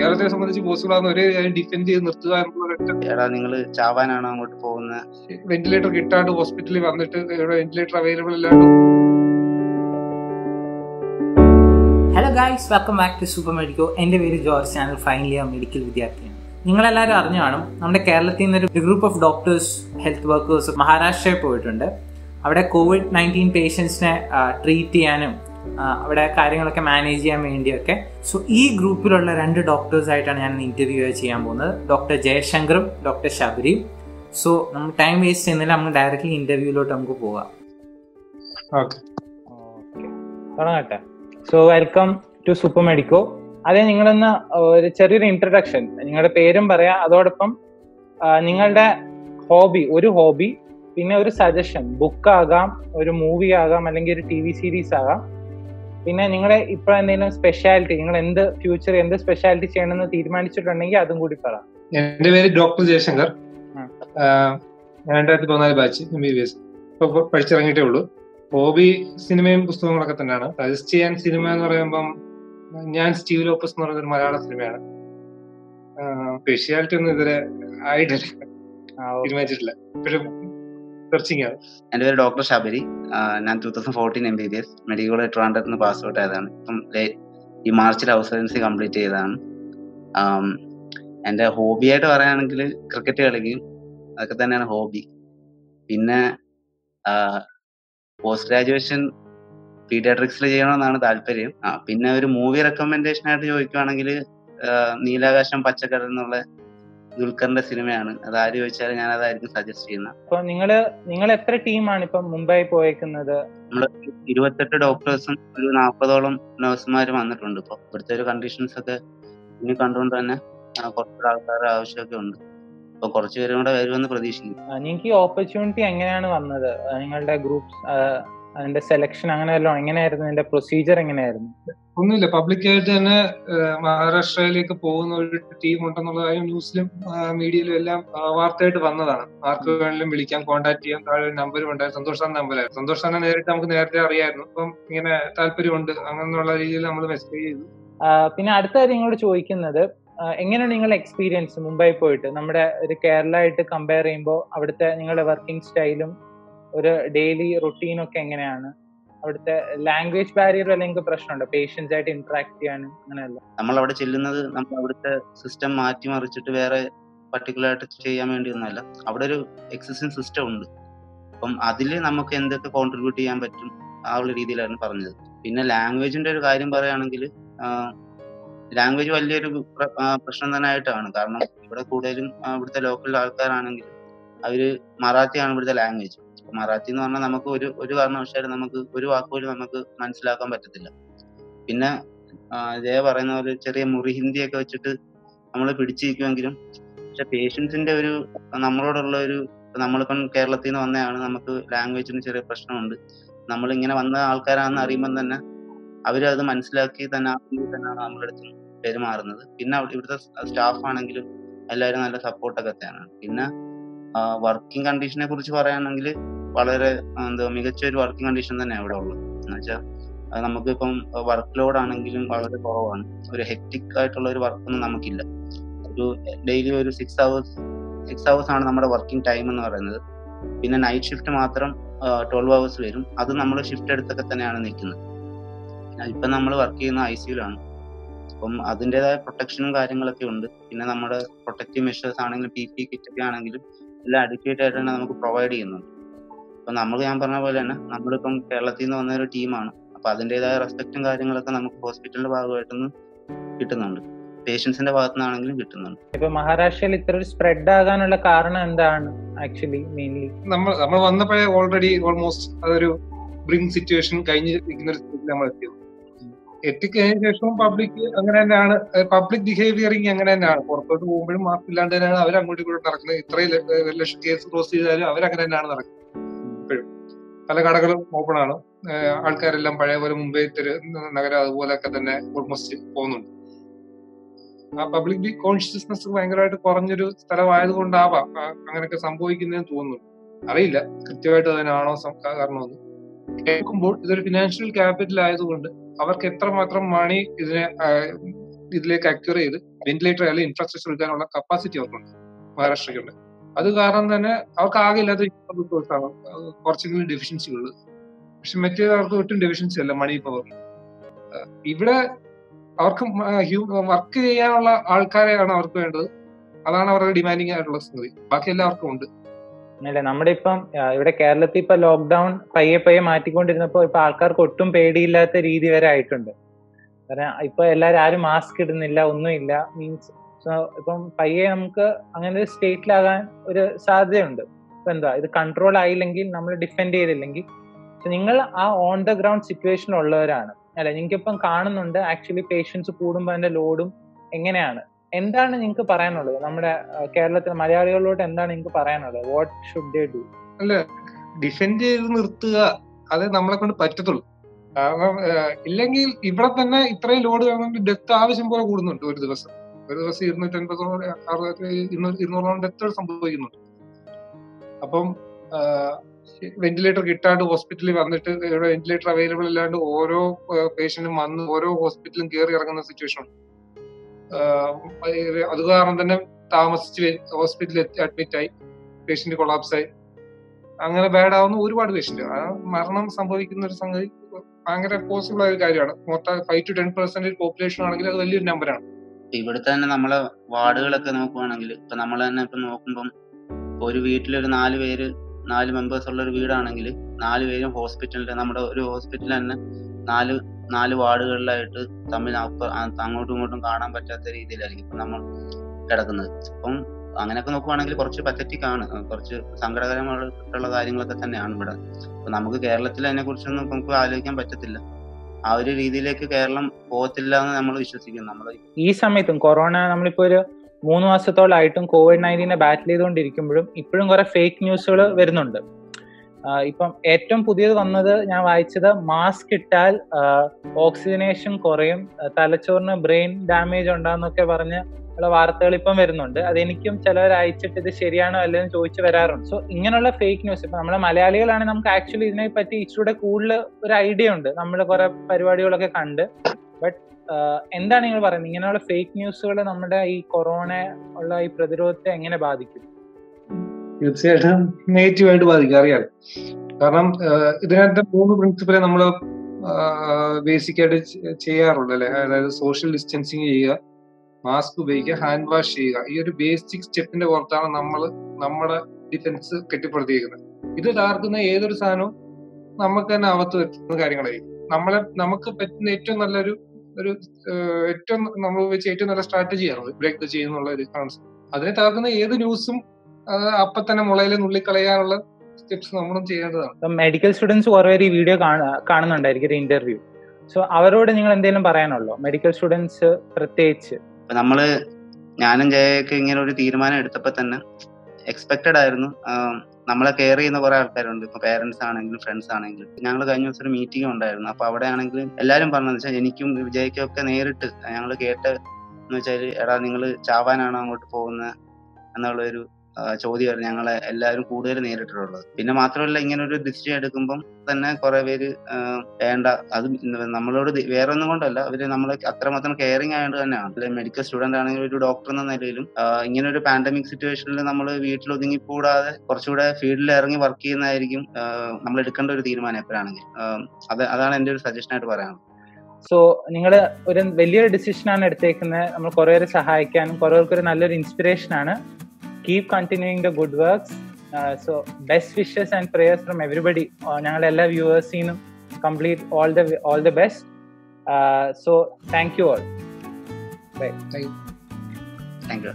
കേരളത്തെ സംബന്ധിച്ച് പോസിബിൾ ആകുന്ന ഒരേ കാര്യം ഡിഫെൻഡ് ചെയ്ത് നിർത്തുക എന്നുള്ള എടാ നിങ്ങൾ ചാവാനാണോ അങ്ങോട്ട് പോകുന്നത് വെന്റിലേറ്റർ കിട്ടാണ്ട് ഹോസ്പിറ്റലിൽ വന്നിട്ട് വെന്റിലേറ്റർ അവൈലബിൾ അല്ലാണ്ട് hello guys welcome back to Super Medico എന്റെ പേര് ജോർജ് ചാനൽ ഫൈനലി ആ മെഡിക്കൽ വിദ്യാർത്ഥിയാണ്. നിങ്ങളെല്ലാവരും അറിഞ്ഞു കാണും നമ്മുടെ കേരളത്തിൽ നിന്ന് ഒരു group of doctors health workers മഹാരാഷ്ട്രയിൽ പോയിട്ടുണ്ട്. അവിടെ കോവിഡ് നയന്റീൻ പേഷ്യൻസിനെ ട്രീറ്റ് ചെയ്യാനും അവിടെ കാര്യങ്ങളൊക്കെ മാനേജ് ചെയ്യാൻ വേണ്ടിയൊക്കെ. സോ ഈ ഗ്രൂപ്പിലുള്ള രണ്ട് ഡോക്ടേഴ്സായിട്ടാണ് ഞാൻ ഇന്റർവ്യൂ ചെയ്യാൻ പോകുന്നത്. ഡോക്ടർ ജയശങ്കറും ഡോക്ടർ ശബരിയും. സോ നമ്മൾ ടൈം വേസ്റ്റ് ചെയ്യുന്നില്ല. നമുക്ക് ഡയറക്റ്റ്ലി ഇന്റർവ്യൂലോട്ട് നമുക്ക് പോകാം. തുടങ്ങട്ടെ. So welcome to Super Medico അതെ നിങ്ങളൊന്ന് ഒരു ചെറിയൊരു ഇൻട്രഡക്ഷൻ നിങ്ങളുടെ പേരും പറയാം. അതോടൊപ്പം നിങ്ങളുടെ ഹോബി ഒരു ഹോബി പിന്നെ ഒരു സജഷൻ ബുക്ക് ആകാം ഒരു മൂവി ആകാം അല്ലെങ്കിൽ ഒരു ടി വി സീരീസ് ആകാം. പിന്നെ നിങ്ങളെ ഇപ്പൊ എന്തെങ്കിലും സ്പെഷ്യാലിറ്റി നിങ്ങൾ എന്ത് ഫ്യൂച്ചർ എന്ത് സ്പെഷ്യാലിറ്റി ചെയ്യണമെന്ന് തീരുമാനിച്ചിട്ടുണ്ടെങ്കിൽ അതും കൂടി പറ. എന്റെ പേര് ഡോക്ടർ ജയശങ്കർ. രണ്ടായിരത്തി പതിനാല് batch M B B S ഇപ്പൊ പഠിച്ചിറങ്ങിയിട്ടേ ഉള്ളൂ. ഹോബി സിനിമയും പുസ്തകങ്ങളൊക്കെ തന്നെയാണ്. സജസ്റ്റ് ചെയ്യാൻ സിനിമ എന്ന് പറയുമ്പം ഞാൻ സ്റ്റീവ് ലോപ്പസ് എന്ന് പറയുന്ന ഒരു മലയാള സിനിമയാണ് സ്പെഷ്യാലിറ്റി ഒന്നും ഇതുവരെ ആയിട്ടില്ല. തീരുമാനിച്ചിട്ടില്ല. സെർച്ചിങ് എന്റെ പേര് ഡോക്ടർ ശബരി. ഞാൻ two thousand fourteen M B B S medical college നിന്ന് പാസ് ഔട്ട് ആയതാണ് ഇപ്പം ഈ മാർച്ചിൽ ഹൗസ് കംപ്ലീറ്റ് ചെയ്തതാണ്. എന്റെ ഹോബി ആയിട്ട് പറയുകയാണെങ്കിൽ ക്രിക്കറ്റ് കളിക്കും. അതൊക്കെ തന്നെയാണ് ഹോബി പിന്നെ പോസ്റ്റ് ഗ്രാജുവേഷൻ പീഡിയാട്രിക്സിൽ ചെയ്യണമെന്നാണ് താല്പര്യം. ആ പിന്നെ ഒരു മൂവി റെക്കമെൻഡേഷൻ ആയിട്ട് ചോദിക്കുവാണെങ്കിൽ നീലാകാശം പച്ചക്കടൽ എന്നുള്ള ദുൽഖറിന്റെ സിനിമയാണ്. അത് ആര് ചോദിച്ചാലും ഞാൻ അതായിരിക്കും സജസ്റ്റ് ചെയ്യുന്നത്. അപ്പൊ നിങ്ങൾ നിങ്ങൾ എത്ര ടീമാണ് ഇപ്പൊ മുംബൈ പോയേക്കുന്നത്? നമ്മൾ ഇരുപത്തെട്ട് ഡോക്ടേഴ്സും ഒരു നാൽപ്പതോളം നഴ്സുമാരും വന്നിട്ടുണ്ട് ഇപ്പൊ. ഇവിടുത്തെ ഒരു കണ്ടീഷൻസ് ഒക്കെ ഇനി കണ്ടുകൊണ്ട് തന്നെ കുറച്ചൊരു കുറച്ചുകൂടെ ആൾക്കാരുടെ ആവശ്യമൊക്കെ ഉണ്ട്. അപ്പൊ കുറച്ച് പേരും കൂടെ വരുമെന്ന് പ്രതീക്ഷിക്കുന്നു. എനിക്ക് ഓപ്പർച്യൂണിറ്റി എങ്ങനെയാണ് വന്നത്? നിങ്ങളുടെ ഗ്രൂപ്പ് അതിന്റെ സെലക്ഷൻ അങ്ങനെ വല്ലതും എങ്ങനെയായിരുന്നു? അതിന്റെ പ്രൊസീജിയർ എങ്ങനെയായിരുന്നു? ഒന്നുമില്ല. പബ്ലിക്കായിട്ട് തന്നെ മഹാരാഷ്ട്രയിലേക്ക് പോകുന്ന ഒരു ടീം ഉണ്ടെന്നുള്ള കാര്യം ന്യൂസിലും മീഡിയയിലും എല്ലാം വാർത്തയായിട്ട് വന്നതാണ്. ആർക്ക് വേണമെങ്കിലും വിളിക്കാം കോൺടാക്ട് ചെയ്യാം. താഴെ ഒരു നമ്പരും ഉണ്ടായിരുന്നു. സന്തോഷ് സാറിന്റെ നമ്പറായിരുന്നു സന്തോഷ് സാറിനെ നേരിട്ട് നമുക്ക് നേരത്തെ അറിയായിരുന്നു. അപ്പം ഇങ്ങനെ താല്പര്യമുണ്ട്. അങ്ങനെയുള്ള രീതിയിൽ നമ്മൾ മെസ്സേജ് ചെയ്തു. പിന്നെ അടുത്ത കാര്യം നിങ്ങളോട് ചോദിക്കുന്നത് എങ്ങനെയാണ് നിങ്ങളുടെ എക്സ്പീരിയൻസ് മുംബൈ പോയിട്ട്? നമ്മുടെ ഒരു കേരള ആയിട്ട് കമ്പയർ ചെയ്യുമ്പോൾ അവിടുത്തെ നിങ്ങളുടെ വർക്കിംഗ് സ്റ്റൈലും ഒരു ഡെയിലി റൊട്ടീനൊക്കെ എങ്ങനെയാണ്? അവിടുത്തെ ലാംഗ്വേജ് ബാരിയർ അല്ലെങ്കിൽ പ്രശ്നമുണ്ടോ? പേഷ്യൻസ് ആയിട്ട് ഇന്ററാക്ട് ചെയ്യാനും അങ്ങനെയല്ല? നമ്മൾ അവിടെ ചെല്ലുന്നത് നമ്മൾ അവിടുത്തെ സിസ്റ്റം മാറ്റിമറിച്ചിട്ട് വേറെ പർട്ടിക്കുലർ ആയിട്ട് ചെയ്യാൻ വേണ്ടി ഒന്നുമല്ല അവിടെ ഒരു എക്സിസ്റ്റിംഗ് സിസ്റ്റം ഉണ്ട്. അപ്പം അതിൽ നമുക്ക് എന്തൊക്കെ കോൺട്രിബ്യൂട്ട് ചെയ്യാൻ പറ്റും ആ ഉള്ള രീതിയിലാണ് പറഞ്ഞത്. പിന്നെ ലാംഗ്വേജിന്റെ ഒരു കാര്യം പറയുകയാണെങ്കിൽ ലാംഗ്വേജ് വലിയൊരു പ്ര- പ്രശ്നം തന്നെ ആയിട്ടാണ്. കാരണം ഇവിടെ കൂടുതലും ഇവിടുത്തെ ലോക്കൽ ആൾക്കാരാണെങ്കിൽ അവർ മറാത്തിയാണ് ഇവിടുത്തെ ലാംഗ്വേജ് മറാത്തി എന്ന് പറഞ്ഞാൽ നമുക്ക് ഒരു ഒരു കാരണവശാലും നമുക്ക് ഒരു വാക്ക് പോലും നമുക്ക് മനസ്സിലാക്കാൻ പറ്റത്തില്ല. പിന്നെ ജയ പറയുന്ന പോലെ ചെറിയ മുറി ഹിന്ദി ഒക്കെ വെച്ചിട്ട് നമ്മൾ പിടിച്ചിരിക്കുമെങ്കിലും പക്ഷെ പേഷ്യൻസിന്റെ ഒരു നമ്മളോടുള്ള ഒരു നമ്മളിപ്പം കേരളത്തിൽ നിന്ന് വന്നതാണ് നമുക്ക് ലാംഗ്വേജിന് ചെറിയ പ്രശ്നമുണ്ട്. നമ്മൾ ഇങ്ങനെ വന്ന ആൾക്കാരാണെന്ന് അറിയുമ്പോൾ തന്നെ അവരത് മനസ്സിലാക്കി തന്നെ തന്നെയാണ് നമ്മളെടുത്ത് പെരുമാറുന്നത്. പിന്നെ ഇവിടുത്തെ സ്റ്റാഫ് ആണെങ്കിലും എല്ലാവരും നല്ല സപ്പോർട്ടൊക്കെ തന്നെയാണ്. പിന്നെ വർക്കിംഗ് കണ്ടീഷനെ കുറിച്ച് പറയുകയാണെങ്കിൽ വളരെ എന്താ മികച്ച ഒരു വർക്കിംഗ് കണ്ടീഷൻ തന്നെയാണ് ഇവിടെ ഉള്ളത്. എന്ന് വെച്ചാൽ നമുക്കിപ്പം വർക്ക് ലോഡ് ആണെങ്കിലും വളരെ കുറവാണ്. ഒരു ഹെക്ടിക് ആയിട്ടുള്ള ഒരു വർക്കൊന്നും നമുക്കില്ല. ഒരു ഡെയിലി ഒരു സിക്സ് അവേഴ്സ് സിക്സ് അവേഴ്സ് ആണ് നമ്മുടെ വർക്കിംഗ് ടൈം എന്ന് പറയുന്നത്. പിന്നെ നൈറ്റ് ഷിഫ്റ്റ് മാത്രം ട്വൽവ് അവേഴ്സ് വരും. അത് നമ്മൾ ഷിഫ്റ്റ് എടുത്തൊക്കെ തന്നെയാണ് നിൽക്കുന്നത്. ഇപ്പം നമ്മൾ വർക്ക് ചെയ്യുന്ന ഐ സിയിലാണ് അപ്പം അതിന്റെതായ പ്രൊട്ടക്ഷനും കാര്യങ്ങളൊക്കെ ഉണ്ട്. പിന്നെ നമ്മുടെ പ്രൊട്ടക്റ്റീവ് മെഷേഴ്സ് ആണെങ്കിലും പി പി കിറ്റ് ഒക്കെ ആണെങ്കിലും എല്ലാം അഡിക്വേറ്റ് ആയിട്ട് തന്നെ നമുക്ക് പ്രൊവൈഡ് ചെയ്യുന്നുണ്ട്. അപ്പം നമ്മൾ ഞാൻ പറഞ്ഞ പോലെ തന്നെ നമ്മളിപ്പം കേരളത്തിൽ നിന്ന് വന്ന ഒരു ടീമാണ്. അപ്പൊ അതിന്റെതായ റെസ്പെക്റ്റും കാര്യങ്ങളൊക്കെ നമുക്ക് ഹോസ്പിറ്റലിന്റെ ഭാഗമായിട്ടൊന്ന് കിട്ടുന്നുണ്ട്. പേഷ്യൻസിന്റെ ഭാഗത്തു നിന്നാണെങ്കിലും കിട്ടുന്നുണ്ട്. ഇപ്പൊ മഹാരാഷ്ട്രയിൽ ഇത്ര ഒരു സ്പ്രെഡ് ആകാനുള്ള കാരണം എന്താണ് ആക്ച്വലി മെയിൻലി നമ്മൾ നമ്മൾ വന്നപ്പോഴേ ഓൾറെഡി ഓൾമോസ്റ്റ് അതൊരു ബ്രിങ് സിറ്റുവേഷൻ കഴിഞ്ഞിരിക്കുന്ന ഒരു നമ്മൾ എത്തിയത്. എത്തിക്കഴിഞ്ഞ ശേഷവും പബ്ലിക് അങ്ങനെ തന്നെയാണ് പബ്ലിക് ബിഹേവിയറിങ് അങ്ങനെ തന്നെയാണ്. പുറത്തോട്ട് പോകുമ്പോഴും മാസ്ക് ഇല്ലാണ്ട് തന്നെയാണ് അവർ അങ്ങോട്ടും ഇങ്ങോട്ടും നടക്കുന്നത്. ഇത്രയും ലക്ഷം കേസ് ക്രോസ് ചെയ്താലും അവരങ്ങനെ തന്നെയാണ് നടക്കുന്നത്. ഇപ്പോഴും. പല കടകളും ഓപ്പൺ ആണ്. ആൾക്കാരെല്ലാം പഴയ പോലെ മുംബൈ നഗരം അതുപോലെയൊക്കെ തന്നെ ഓൾമോസ്റ്റ് പോകുന്നുണ്ട്. ആ പബ്ലിക് കോൺഷ്യസ്നെസ് ഭയങ്കരമായിട്ട് കുറഞ്ഞൊരു സ്ഥലമായത് കൊണ്ടാവാം. അങ്ങനെയൊക്കെ സംഭവിക്കുന്നതെന്ന് തോന്നുന്നു. അറിയില്ല. കൃത്യമായിട്ട് അതിനാണോ കാരണമെന്ന്. കേൾക്കുമ്പോൾ ഇതൊരു ഫിനാൻഷ്യൽ ക്യാപിറ്റൽ ആയതുകൊണ്ട് അവർക്ക് എത്രമാത്രം മണി ഇതിനെ ഇതിലേക്ക് അക്യൂർ ചെയ്ത് വെന്റിലേറ്റർ അല്ലെങ്കിൽ ഇൻഫ്രാസ്ട്രക്ചർ എടുക്കാനുള്ള കപ്പാസിറ്റി അവർക്കുണ്ട്. മഹാരാഷ്ട്രയ്ക്കുണ്ട്. അത് കാരണം തന്നെ അവർക്ക് ആകെ ഇല്ലാത്ത ആണ് കുറച്ചെങ്കിലും ഡെഫിഷ്യൻസി ഉള്ളത് പക്ഷെ മറ്റേ അവർക്ക് ഒട്ടും ഡെഫിഷ്യൻസി അല്ല മണി പവർ ഇവിടെ അവർക്ക് വർക്ക് ചെയ്യാനുള്ള ആൾക്കാരെയാണ് അവർക്ക് വേണ്ടത്. അതാണ് അവരുടെ ഡിമാൻഡിങ് ആയിട്ടുള്ള സംഗതി ബാക്കി എല്ലാവർക്കും ഉണ്ട്. അല്ലേ നമ്മുടെ ഇപ്പം ഇവിടെ കേരളത്തിൽ ഇപ്പൊ ലോക്ക്ഡൌൺ പയ്യെ പയ്യെ മാറ്റിക്കൊണ്ടിരുന്നപ്പോ ഇപ്പൊ ആൾക്കാർക്ക് ഒട്ടും പേടിയില്ലാത്ത രീതി വരെ ആയിട്ടുണ്ട്. കാരണം ഇപ്പൊ എല്ലാരും ആരും മാസ്ക് ഇടുന്നില്ല ഒന്നുമില്ല. മീൻസ് ഇപ്പം പയ്യെ നമുക്ക് അങ്ങനെ ഒരു സ്റ്റേറ്റിലാകാൻ ഒരു സാധ്യതയുണ്ട്. ഇപ്പൊ എന്താ ഇത് കൺട്രോൾ ആയില്ലെങ്കിൽ നമ്മൾ ഡിഫെൻഡ് ചെയ്തില്ലെങ്കിൽ. നിങ്ങൾ ആ ഓൺ ദ ഗ്രൗണ്ട് സിറ്റുവേഷൻ ഉള്ളവരാണ്. അല്ലെ? നിങ്ങൾക്ക് ഇപ്പം കാണുന്നുണ്ട് ആക്ച്വലി പേഷ്യൻസ് കൂടുമ്പോൾ അതിന്റെ ലോഡും എങ്ങനെയാണ്? എന്താണ് നിങ്ങൾക്ക് പറയാനുള്ളത്? നമ്മുടെ കേരളത്തിലെ മലയാളികളോട് എന്താണ് നിങ്ങൾക്ക് പറയാനുള്ളത്? What should they do defend ചെയ്ത് നിർത്തുക അത് നമ്മളെ കൊണ്ട് പറ്റത്തുള്ളൂ. കാരണം ഇല്ലെങ്കിൽ ഇവിടെ തന്നെ ഇത്രയും ലോഡ് കാണുമ്പോൾ ഡെത്ത് ആവശ്യം പോലെ കൂടുന്നുണ്ട് ഒരു ദിവസം. ഒരു ദിവസം ഇരുന്നൂറ്റി അൻപതോളം അറുപത്തി ഇരുന്നൂറ് ഇരുന്നൂറോളം ഡെത്തുകൾ സംഭവിക്കുന്നുണ്ട്. അപ്പം വെന്റിലേറ്റർ കിട്ടാണ്ട് ഹോസ്പിറ്റലിൽ വന്നിട്ട് വെന്റിലേറ്റർ അവൈലബിൾ അല്ലാണ്ട് ഓരോ പേഷ്യന്റും വന്ന് ഓരോ ഹോസ്പിറ്റലും കയറി ഇറങ്ങുന്ന സിറ്റുവേഷൻ ഉണ്ട്. അത് കാരണം തന്നെ താമസിച്ച് ഹോസ്പിറ്റലിൽ അഡ്മിറ്റ് ആയി പേഷ്യന്റ് കൊളാപ്സ് ആയി. അങ്ങനെ ബാഡ് ആവുന്ന ഒരുപാട് പേഷ്യന്റ് ആ മരണം സംഭവിക്കുന്ന ഒരു സംഗതി ഭയങ്കര പോസിബിൾ ആയ ഒരു കാര്യമാണ്. മൊത്തം five to ten percentage population ആണെങ്കിൽ അത് വലിയൊരു നമ്പറാണ് ഇപ്പൊ ഇവിടുത്തെ തന്നെ നമ്മളെ വാർഡുകളൊക്കെ നോക്കുവാണെങ്കിൽ ഇപ്പൊ നമ്മൾ തന്നെ ഇപ്പൊ നോക്കുമ്പം ഒരു വീട്ടിൽ ഒരു നാല് പേര് നാല് മെമ്പേഴ്സ് ഉള്ള ഒരു വീടാണെങ്കിൽ നാല് പേരും ഹോസ്പിറ്റലിൽ നമ്മുടെ ഒരു ഹോസ്പിറ്റലിൽ തന്നെ നാല് നാല് വാർഡുകളിലായിട്ട് തമ്മിൽ അങ്ങോട്ടും ഇങ്ങോട്ടും കാണാൻ പറ്റാത്ത രീതിയിലായിരിക്കും ഇപ്പൊ നമ്മൾ കിടക്കുന്നത്. അപ്പം അങ്ങനെയൊക്കെ നോക്കുവാണെങ്കിൽ കുറച്ച് പത്തറ്റിക് ആണ്. കുറച്ച് സങ്കടകരമായിട്ടുള്ള കാര്യങ്ങളൊക്കെ തന്നെയാണ് ഇവിടെ. അപ്പൊ നമുക്ക് കേരളത്തിൽ അതിനെ കുറിച്ചൊന്നും നമുക്ക് ആലോചിക്കാൻ പറ്റത്തില്ല. ആ ഒരു രീതിയിലേക്ക് കേരളം പോകത്തില്ല എന്ന് നമ്മൾ വിശ്വസിക്കുന്നു. നമ്മൾ ഈ സമയത്തും കൊറോണ നമ്മളിപ്പോ ഒരു മൂന്ന് മാസത്തോളായിട്ടും കോവിഡ് നയന്റീനെ ബാറ്റിൽ ചെയ്തുകൊണ്ടിരിക്കുമ്പോഴും ഇപ്പോഴും കുറെ ഫേക്ക് ന്യൂസുകൾ വരുന്നുണ്ട്. ഇപ്പം ഏറ്റവും പുതിയത് വന്നത് ഞാൻ വായിച്ചത് മാസ്ക് ഇട്ടാൽ ഓക്സിജനേഷൻ കുറയും തലച്ചോറിന് ബ്രെയിൻ ഡാമേജ് ഉണ്ടാകുന്നൊക്കെ പറഞ്ഞ് ഉള്ള വാർത്തകൾ ഇപ്പം വരുന്നുണ്ട്. അതെനിക്കും ചിലവർ അയച്ചിട്ട് ഇത് ശരിയാണോ അല്ലെന്ന് ചോദിച്ചു വരാറുണ്ട്. സോ ഇങ്ങനെയുള്ള ഫേക്ക് ന്യൂസ് ഇപ്പൊ നമ്മളെ മലയാളികളാണെങ്കിൽ നമുക്ക് ആക്ച്വലി ഇതിനെ പറ്റി ഇച്ചിരൂടെ കൂടുതൽ ഒരു ഐഡിയ ഉണ്ട്. നമ്മൾ കുറെ പരിപാടികളൊക്കെ കണ്ട്. ബട്ട് എന്താണ് നിങ്ങൾ പറയുന്നത്? ഇങ്ങനെയുള്ള ഫേക്ക് ന്യൂസുകൾ നമ്മുടെ ഈ കൊറോണ ഉള്ള ഈ പ്രതിരോധത്തെ എങ്ങനെ ബാധിക്കും? തീർച്ചയായിട്ടും നെഗറ്റീവ് ആയിട്ട് ബാധിക്കും. അറിയാം കാരണം ഇതിനകത്ത് മൂന്ന് പ്രിൻസിപ്പലെ നമ്മൾ ബേസിക്കായിട്ട് ചെയ്യാറുള്ളൂ അല്ലെ? അതായത് സോഷ്യൽ ഡിസ്റ്റൻസിങ് ചെയ്യുക മാസ്ക് ഉപയോഗിക്കുക ഹാൻഡ് വാഷ് ചെയ്യുക. ഈ ഒരു ബേസിക് സ്റ്റെപ്പിന്റെ പുറത്താണ് നമ്മൾ നമ്മുടെ ഡിഫൻസ് കെട്ടിപ്പടുത്തിയിരിക്കുന്നത്. ഇത് തകർക്കുന്ന ഏതൊരു സാധനവും നമുക്ക് തന്നെ ആപത്ത് വരുത്തുന്ന കാര്യങ്ങളായിരിക്കും. നമ്മളെ നമുക്ക് പറ്റുന്ന ഏറ്റവും നല്ലൊരു ഒരു ഏറ്റവും നമ്മൾ വെച്ച് ഏറ്റവും നല്ല സ്ട്രാറ്റജിയാണ് ബ്രേക്ക് ചെയ്യുന്നുള്ള ഒരു കോൺസെപ്റ്റ് അതിനെ തകർക്കുന്ന ഏത് ന്യൂസും അപ്പൊ തന്നെ മുളയിലെ നുള്ളിക്കളയാനുള്ള സ്റ്റെപ്സ് നമ്മളും ചെയ്യേണ്ടതാണ്. മെഡിക്കൽ സ്റ്റുഡൻസ് കുറെ പേര് ഈ വീഡിയോ കാണുന്നുണ്ടായിരിക്കും ഒരു ഇന്റർവ്യൂ സോ അവരോട് നിങ്ങൾ എന്തെങ്കിലും പറയാനുള്ളോ മെഡിക്കൽ സ്റ്റുഡൻസ് പ്രത്യേകിച്ച്. ഇപ്പൊ നമ്മൾ ഞാനും ജയൊക്കെ ഇങ്ങനെ ഒരു തീരുമാനം എടുത്തപ്പോ തന്നെ എക്സ്പെക്റ്റഡ് ആയിരുന്നു. നമ്മളെ കെയർ ചെയ്യുന്ന കുറെ ആൾക്കാരുണ്ട്. ഇപ്പൊ പേരൻസ് ആണെങ്കിലും ഫ്രണ്ട്സ് ആണെങ്കിലും. ഞങ്ങൾ കഴിഞ്ഞ ദിവസം ഒരു മീറ്റിംഗ് ഉണ്ടായിരുന്നു. അപ്പൊ അവിടെ ആണെങ്കിലും എല്ലാരും പറഞ്ഞതെന്ന് വെച്ചാൽ എനിക്കും വിജയ്ക്കും ഒക്കെ നേരിട്ട് ഞങ്ങൾ കേട്ട എന്ന് വെച്ചാൽ എടാ നിങ്ങൾ ചാവാനാണോ അങ്ങോട്ട് പോകുന്നത് എന്നുള്ള ചോദ്യമായിരുന്നു ഞങ്ങളെ എല്ലാവരും കൂടുതൽ നേരിട്ടിട്ടുള്ളത്. പിന്നെ മാത്രമല്ല ഇങ്ങനെ ഒരു ഡിസിഷൻ എടുക്കുമ്പം തന്നെ കുറെ പേര് വേണ്ട. അത് നമ്മളോട് വേറെ ഒന്നും കൊണ്ടല്ല. അവർ നമ്മളെ അത്രമാത്രം കെയറിങ് ആയതുകൊണ്ട് തന്നെയാണ്. മെഡിക്കൽ സ്റ്റുഡന്റ് ആണെങ്കിലും ഒരു ഡോക്ടർ എന്ന നിലയിലും ഇങ്ങനെ ഒരു പാൻഡമിക് സിറ്റുവേഷനിൽ നമ്മൾ വീട്ടിൽ ഒതുങ്ങി കൂടാതെ കുറച്ചുകൂടെ ഫീൽഡിൽ ഇറങ്ങി വർക്ക് ചെയ്യുന്നതായിരിക്കും നമ്മൾ എടുക്കേണ്ട ഒരു തീരുമാനം എപ്പോഴാണെങ്കിൽ അത് അതാണ് എന്റെ ഒരു സജഷൻ ആയിട്ട് പറയാനുള്ളത്. സോ നിങ്ങൾ ഒരു വലിയൊരു ഡിസിഷനാണ് എടുത്തേക്കുന്നത്. നമ്മൾ കുറേ സഹായിക്കാനും കുറേ ഒരു നല്ലൊരു inspiration ആണ് keep continuing the good works so best wishes and prayers from everybody ഞങ്ങളുടെ എല്ലാ വ്യൂവേഴ്സിനും complete all the all the best so thank you all thank you